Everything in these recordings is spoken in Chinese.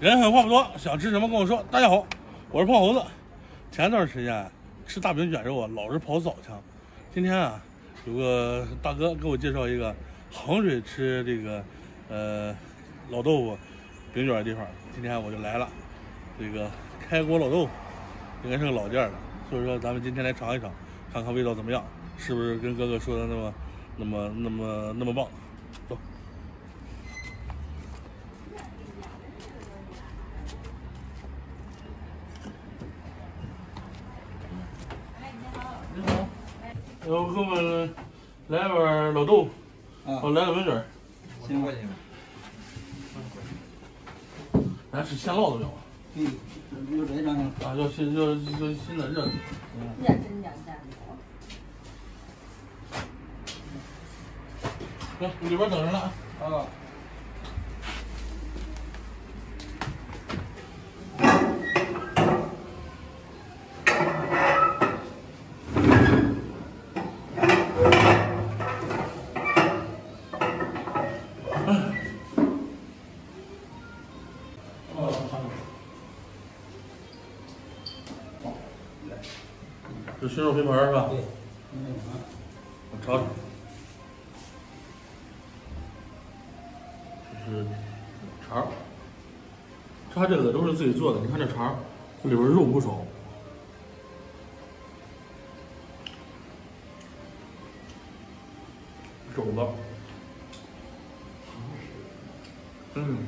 人狠话不多，想吃什么跟我说。大家好，我是胖猴子。前段时间吃大饼卷肉啊，老是跑早枪。今天啊，有个大哥给我介绍一个衡水吃这个呃老豆腐饼卷的地方。今天我就来了，这个开锅老豆腐应该是个老店了，所以说咱们今天来尝一尝，看看味道怎么样，是不是跟哥哥说的那么那么那么那么棒？走。你好，然后给我们来碗老豆腐，啊，哦，来个粉卷儿，行吧行吧，咱吃现烙的了嗯，有这张。啊，要新要要新的热的。热真点赞。行，里边等着呢啊。熏肉拼盘是吧？对，我尝尝。这是肠儿，它这个都是自己做的。你看这肠儿，这里边肉不少。肘子，嗯，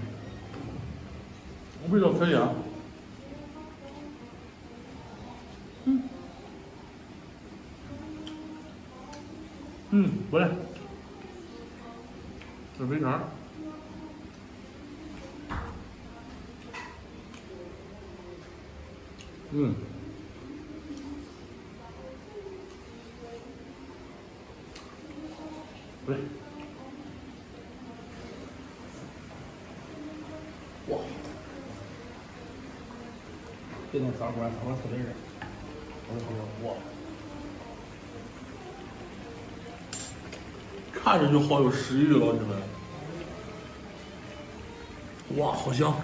味道可以啊。嗯，嗯，不赖。这肥肠，嗯，不赖。哇，这种砂锅砂锅特别热。我的天，哇！看着就好有食欲，老铁们。哇，好香！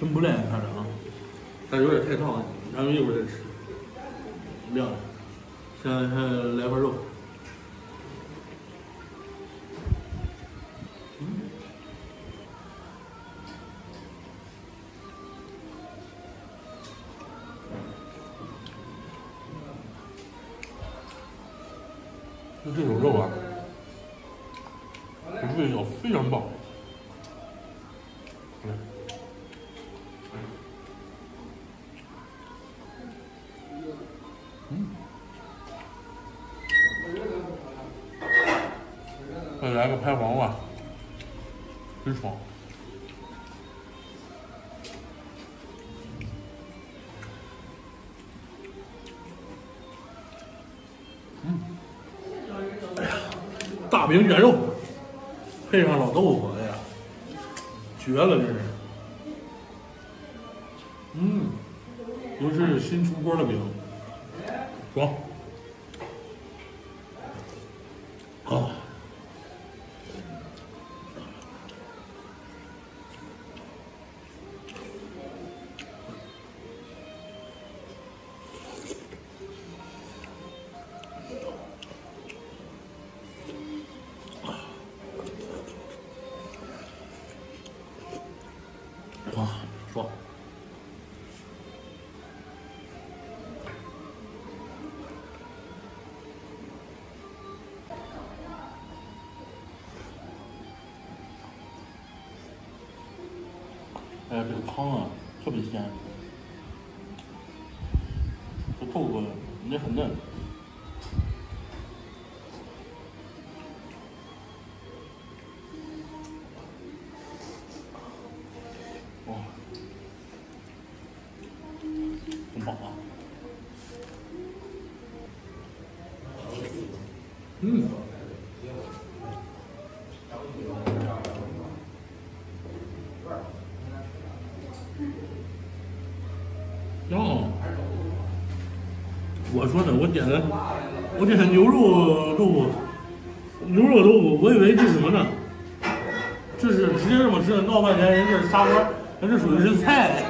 真不赖，看着啊，但是有点太烫了，咱们一会儿再吃。亮了，现在先来块肉。就这种肉啊，这味道非常棒。嗯，再来个拍黄瓜，哎呀，这个汤啊，特别鲜，这豆腐也很嫩。我说呢，我点的，我点的牛肉豆腐，牛肉豆腐，我以为这什么呢？这是直接这么吃，闹半天人这是砂锅，人这属于是菜，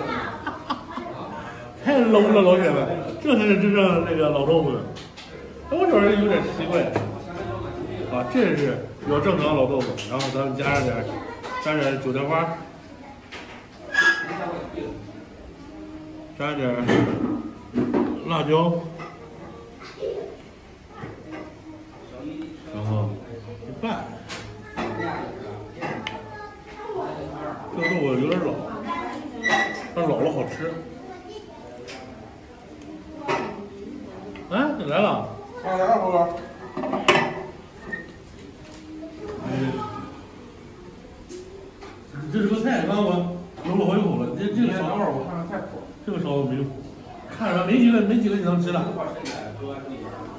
太 low 了，老铁们，这才是真正那个老豆腐呢。我觉得有点奇怪啊，这是比较正常老豆腐，然后咱们加上点加上点韭菜花，加上点辣椒，一拌。这个豆腐有点老，但老了好吃。哎，你来了。来了，猴哥。嗯，这是个菜，刚刚我揉了好几口了。这这个烧，我看看菜谱。这个烧的没有，看着没几个没几个你能吃的。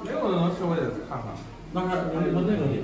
没有能吃，我得看看。那还我我那个里，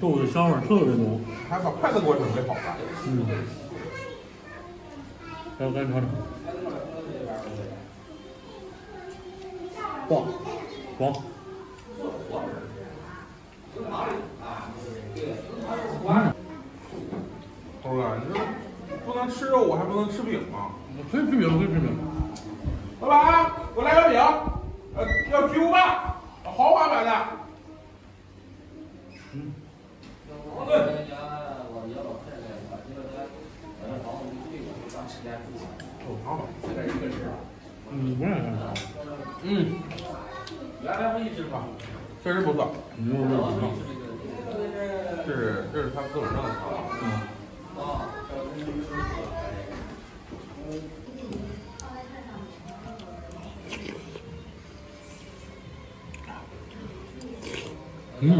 豆腐的香味特别浓。还把筷子给我准备好了。嗯。来，我赶紧尝尝。哇，哇。嗯。猴哥，你这不能吃肉，我还不能吃饼吗？我可以吃饼，可以吃饼。老板，给我来个饼，呃，要巨无霸，豪华版的。嗯，不让看啥。嗯。确实不错。牛肉味不错。这是这是他个儿弄的汤。嗯。嗯，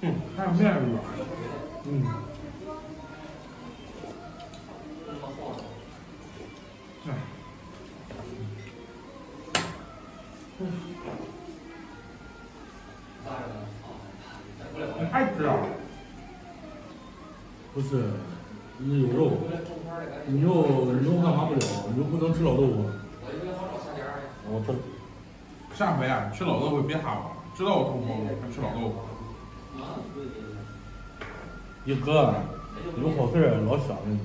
嗯，还有面软。嗯。哎。嗯。你还吃啊？不是，你有肉，你又你又干嘛不了？你又不能吃老豆腐。下回啊，吃老豆腐别喊我，知道我偷摸我还吃老豆腐。一哥，有好事老想着你。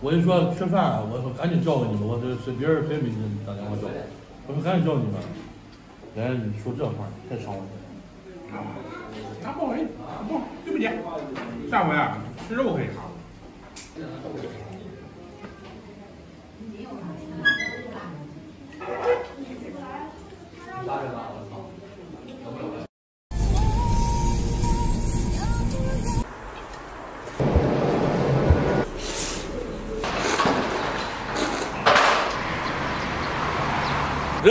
我一说吃饭，我说赶紧叫你们，我这是别人谁没给你打电话叫？我说赶紧叫你们。来，你说这话太伤我了。那不好意思，不，对不起。下回啊，吃肉可以尝。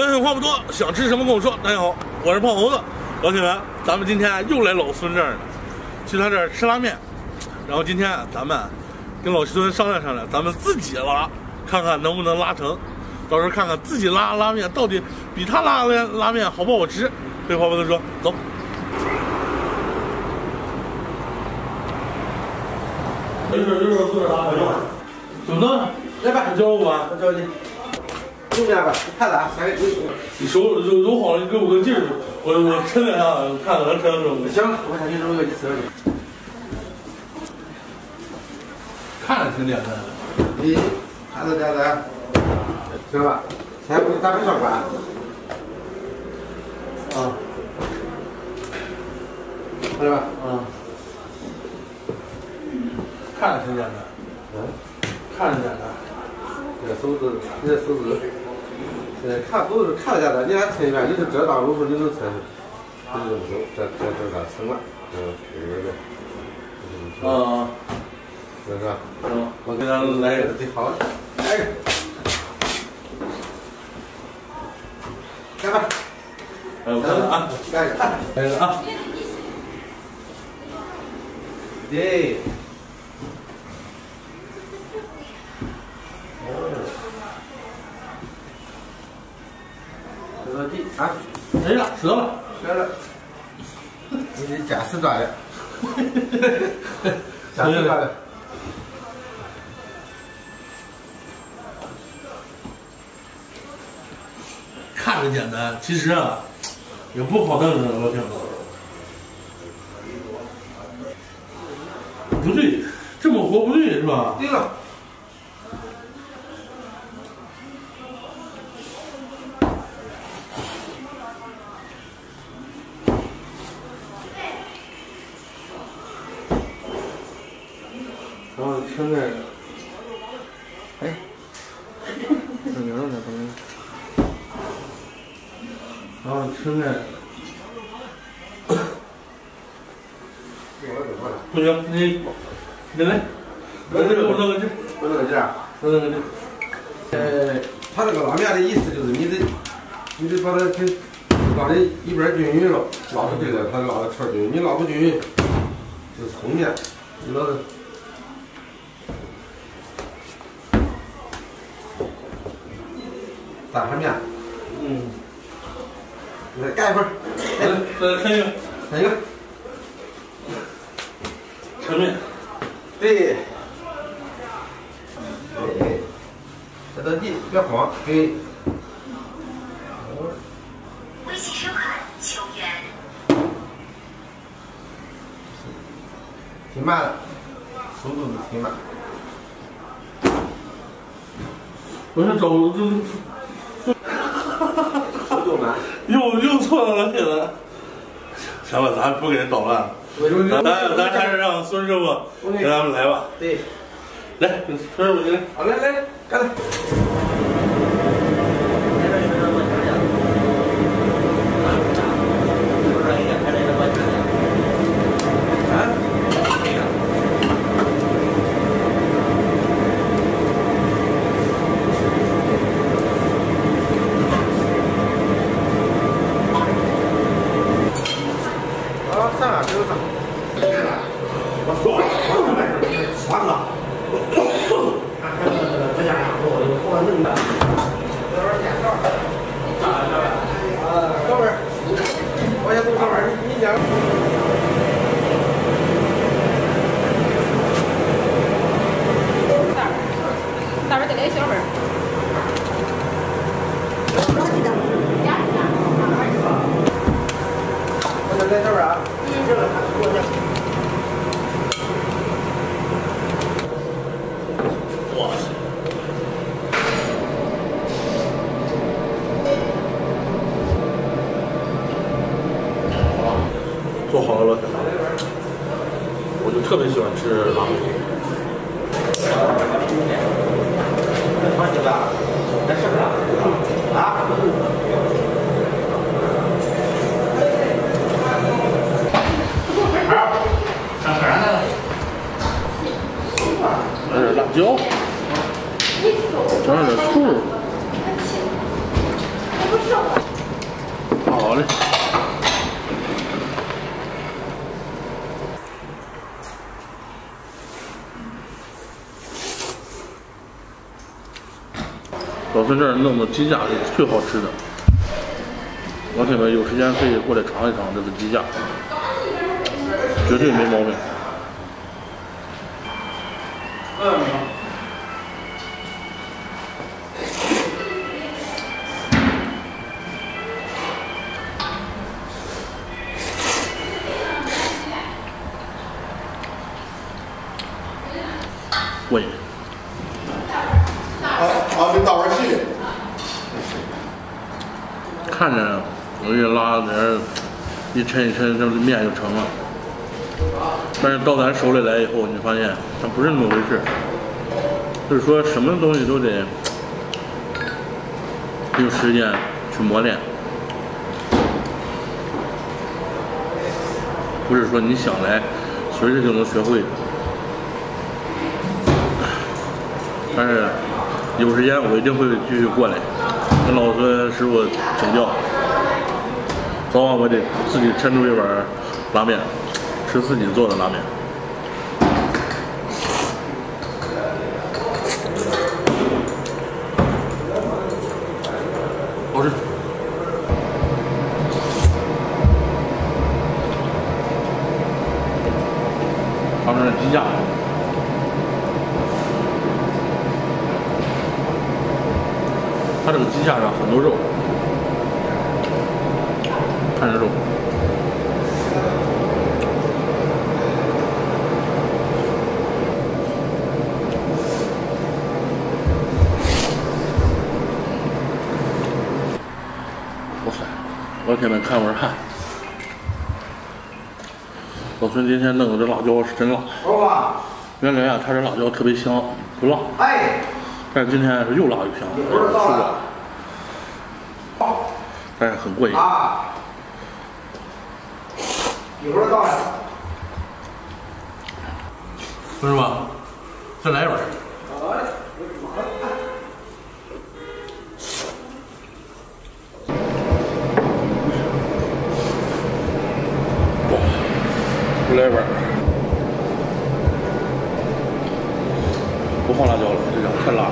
人狠话不多，想吃什么跟我说。大家好，我是胖猴子，老铁们，咱们今天又来老孙这儿了，去他这儿吃拉面。然后今天咱们跟老孙商量商量，咱们自己拉，看看能不能拉成。到时候看看自己拉拉面到底比他拉的拉面好不好吃。废话不多说，走。没事，一会儿坐着拉。小子，来吧，你教我吧，我教你。右边吧，太难，三个一。你手揉揉好了，你给我个劲儿，我我抻两下，看能抻得住吗？行，我先去揉个一次。看着挺简单的。你看着简单，行吧？先不打开小管。啊。看着吧？啊。看着挺简单，嗯，看着简单，这手指，这手指，呃，看都是看着简单，你来称一遍，你是这大功夫你能称，这就这这这这这称了，嗯，对对对，嗯是不是？嗯，我给他来一个，最，好的，来一个，干吧，哎，我看看啊，干一个，来一个啊，对。啊，哎呀，折了，折了，你得加死抓的，假死抓的。看着简单，其实啊，也不好弄的，老铁们。不对，这么活不对是吧？对了，然后听着，哎，正经的东西，然后听着，我怎么了？不行，你你来，我这个我弄个劲，我这个劲儿，我弄个劲。呃，他这个拉面的意思就是你得，你得把它给拉的一边均匀了，拉出这个，它拉的圈均匀，你拉不均匀，就是松面，你拉的。大盘面，嗯，你再干一份儿，来来看一个来一个，成面，对，对，这道地别慌，给，微信收款求援。挺慢了，速度是挺慢。我想找这速度慢，又又错了，现在。行了，咱不给人捣乱了，咱咱咱还是让孙师傅给咱们来吧。对，来，孙师傅你来。好，来来，干了。啊，啊，上啊，这个上。我说，算了。这家伙，我我弄的。啊，哥们儿，我先弄上班，你你讲。大边再来小份儿。我先在这边啊。这个我先。哇塞！做好了，我就特别喜欢吃拉面。对吧？那是不是啊？啊？这儿弄的鸡架是最好吃的，老铁们有时间可以过来尝一尝这个鸡架，绝对没毛病。啊啊，没倒碗去。看着我给拉点儿一抻一抻，这面就成了。但是到咱手里来以后，你发现它不是那么回事。就是说什么东西都得用时间去磨练，不是说你想来随时就能学会。但是有时间我一定会继续过来，跟老孙师傅请教。早晚我得自己抻出一碗拉面，吃自己做的拉面。好吃。尝尝这鸡架。它这个鸡架上很多肉，看着肉。哇塞！我天呐，看会儿汗。老孙今天弄的这辣椒是真辣，原来啊，他这辣椒特别香，不辣，哎，但是今天是又辣又香，一会儿到了，但是很过瘾。啊，一会儿到了。孙师傅，再来一碗。哇，再来一碗。不放辣椒了，这个太辣了。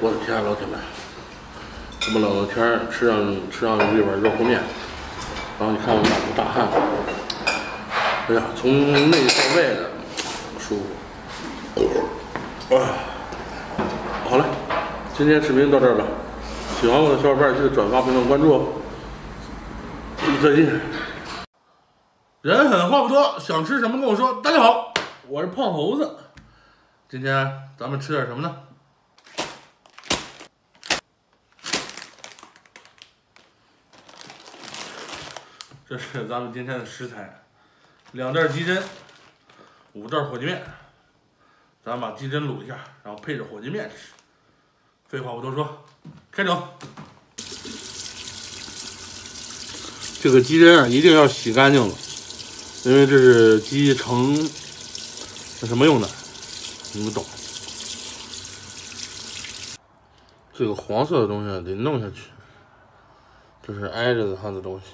我的天啊，老铁们，这么冷的天儿，吃上吃上一碗热乎面，然后你看我满头大汗，哎呀，从内到外的舒服。啊，好了，今天视频到这儿吧。喜欢我的小伙伴记得转发、评论、关注哦。再见。人狠话不多，想吃什么跟我说。大家好，我是胖猴子。今天咱们吃点什么呢？这是咱们今天的食材，两袋鸡胗，五袋火鸡面。咱把鸡胗卤一下，然后配着火鸡面吃。废话不多说，开整。这个鸡胗啊，一定要洗干净了，因为这是鸡成那什么用的，你们懂。这个黄色的东西啊得弄下去，这是挨着它的东西。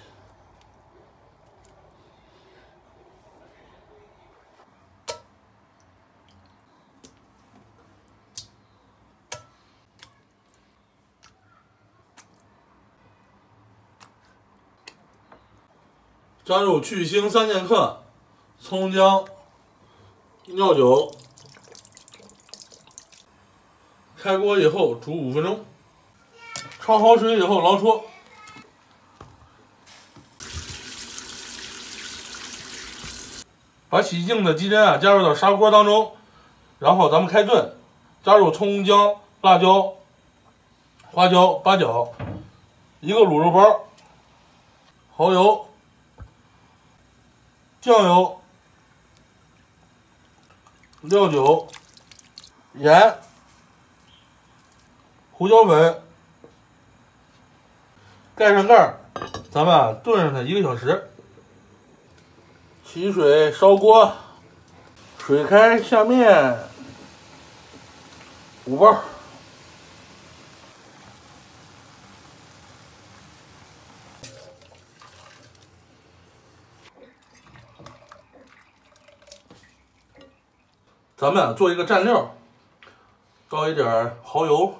加入去腥三剑客、葱姜、料酒，开锅以后煮五分钟，焯好水以后捞出。把洗净的鸡胗啊加入到砂锅当中，然后咱们开炖，加入葱姜、辣椒、花椒、八角，一个卤肉包，蚝油。酱油、料酒、盐、胡椒粉，盖上盖儿，咱们炖上它一个小时。起水烧锅，水开下面，五包。咱们做一个蘸料，倒一点蚝油，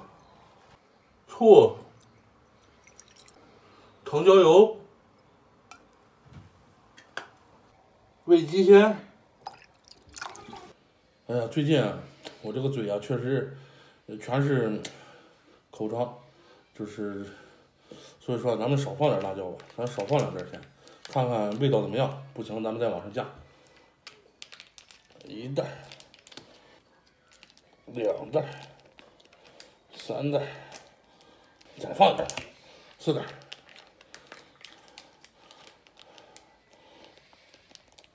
醋、藤椒油、味极鲜。哎呀，最近啊，我这个嘴啊，确实全是口疮，就是所以说咱们少放点辣椒吧，咱少放两根先，看看味道怎么样。不行，咱们再往上加一袋。两袋，三袋，再放一袋，四袋。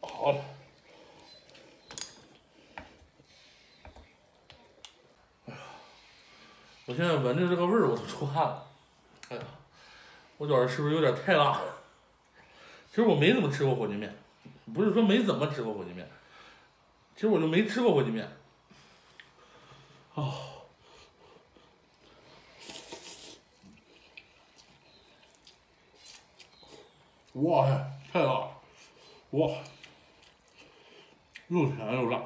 好了，我现在闻着这个味儿我都出汗了。哎呀，我觉着是不是有点太辣？其实我没怎么吃过火鸡面，不是说没怎么吃过火鸡面，其实我就没吃过火鸡面。哦，哇，太辣了！哇，又甜又辣。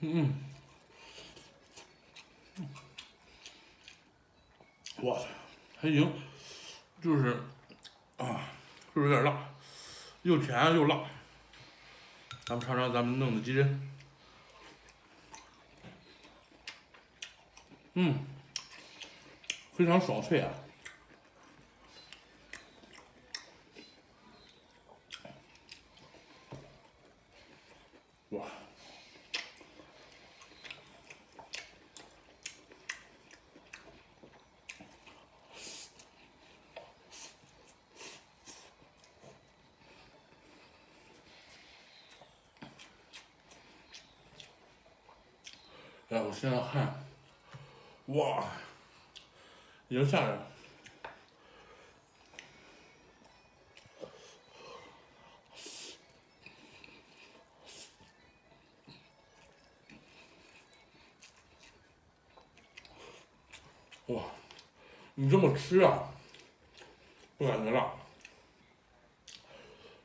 嗯，哇塞，还行，就是。啊，是不是有点辣？又甜又辣。咱们尝尝咱们弄的鸡胗。嗯，非常爽脆啊！哇！哎，我现在汗，哇，已经下来了。哇，你这么吃啊，不感觉辣，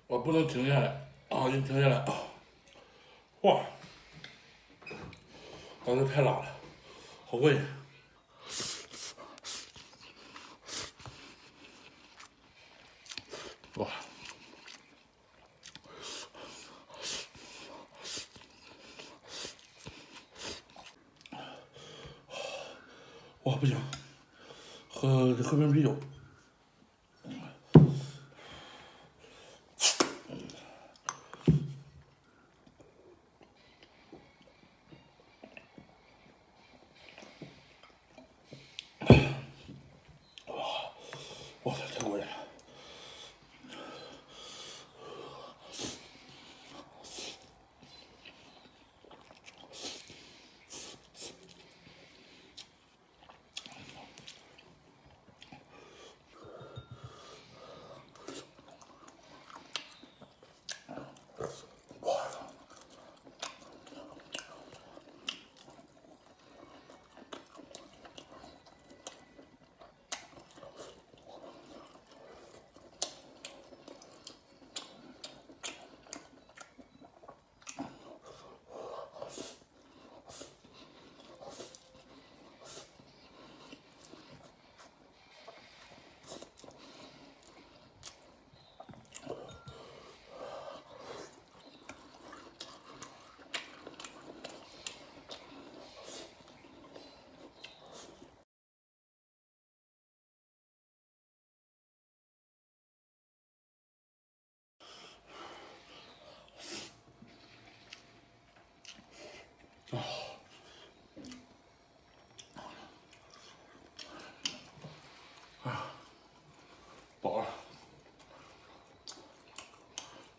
我不能停下来啊！一停下来啊，哇！刚才太辣了，好过瘾！哇！哇，不行，喝喝瓶啤酒。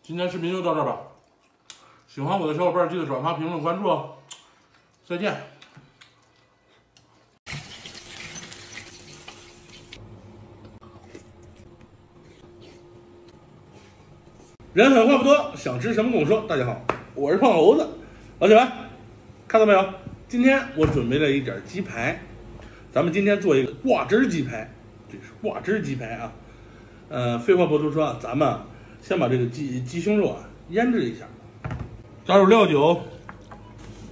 今天视频就到这儿吧。喜欢我的小伙伴记得转发、评论、关注哦。再见。人狠话不多，想吃什么跟我说。大家好，我是胖猴子，老铁们，看到没有？今天我准备了一点鸡排，咱们今天做一个挂汁鸡排，这是挂汁鸡排啊。呃，废话不多说，咱们先把这个鸡鸡胸肉啊腌制一下，加入料酒、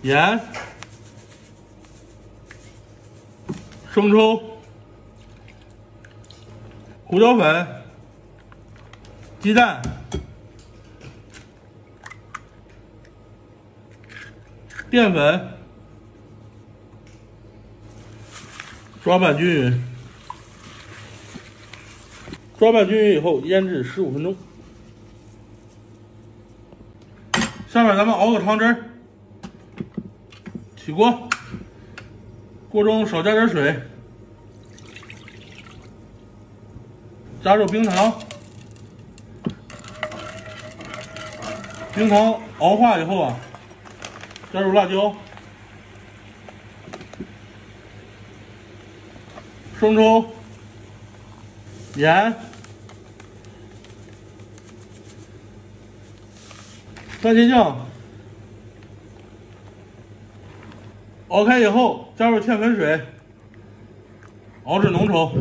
盐、生抽、胡椒粉、鸡蛋、淀粉，抓拌均匀。抓拌均匀以后，腌制十五分钟。下面咱们熬个汤汁儿，起锅，锅中少加点水，加入冰糖，冰糖熬化以后啊，加入辣椒、生抽。盐、番茄酱，熬开以后加入芡粉水，熬至浓稠。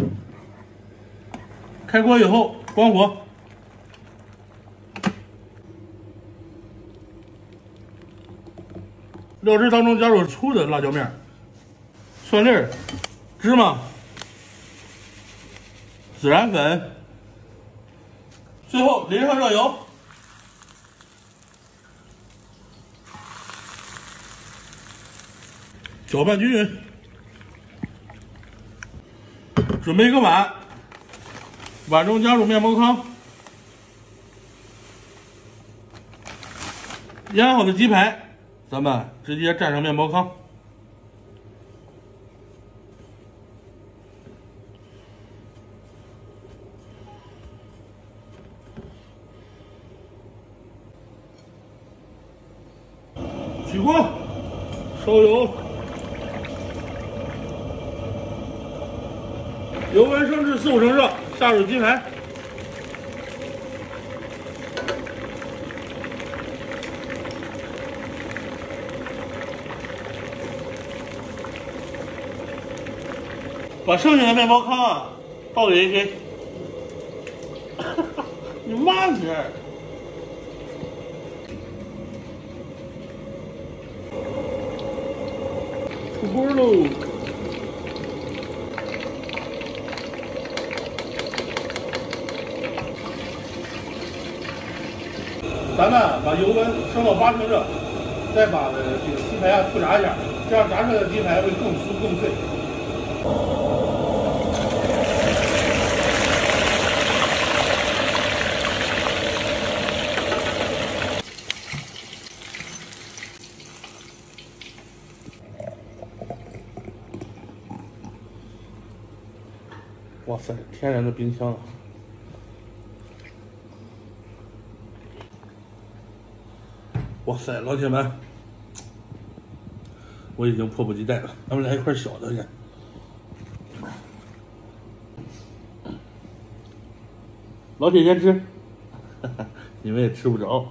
开锅以后关火。料汁当中加入粗的辣椒面、蒜粒、芝麻。孜然粉，最后淋上热油，搅拌均匀。准备一个碗，碗中加入面包糠，腌好的鸡排，咱们直接蘸上面包糠。有，鸡排，把剩下的面包糠啊倒给 AK，你慢点。出锅喽！咱们把油温升到八成热，再把这个鸡排啊复炸一下，这样炸出来的鸡排会更酥更脆。哇塞，天然的冰箱啊！哇塞，老铁们，我已经迫不及待了，咱们来一块小的先。老铁先吃，你们也吃不着，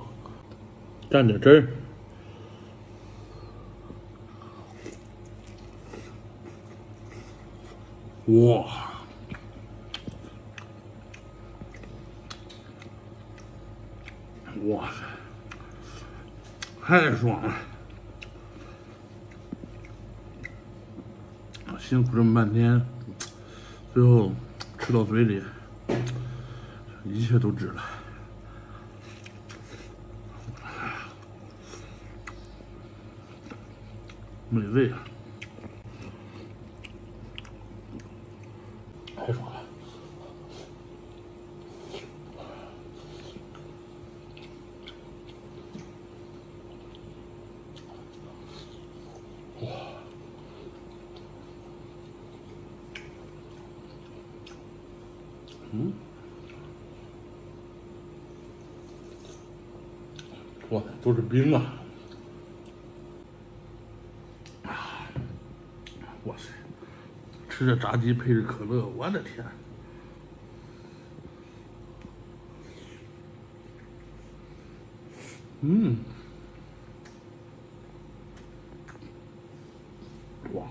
蘸点汁儿。哇！哇塞，太爽了！辛苦这么半天，最后吃到嘴里，一切都值了。美味啊！冰啊！啊，哇塞，吃着炸鸡配着可乐，我的天！嗯，哇！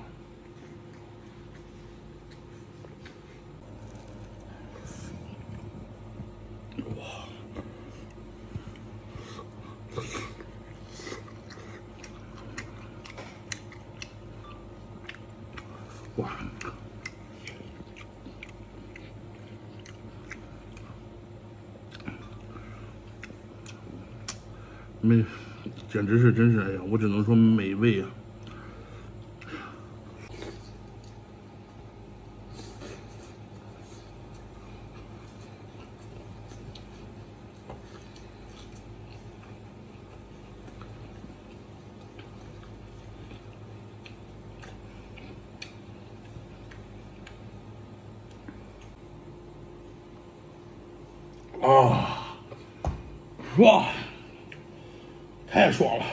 美，简直是真是哎呀，我只能说美味啊！啊，哇，太爽了！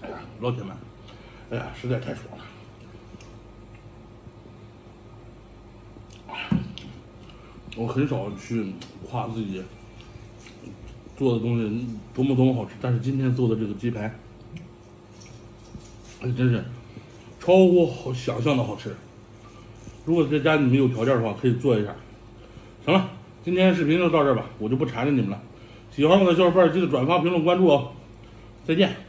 哎呀，老铁们，哎呀，实在太爽我很少去夸自己做的东西多么多么好吃，但是今天做的这个鸡排，哎，真是超乎想象的好吃。如果在家你们有条件的话，可以做一下。行了，今天视频就到这儿吧，我就不缠着你们了。喜欢我的小伙伴记得转发、评论、关注哦。再见。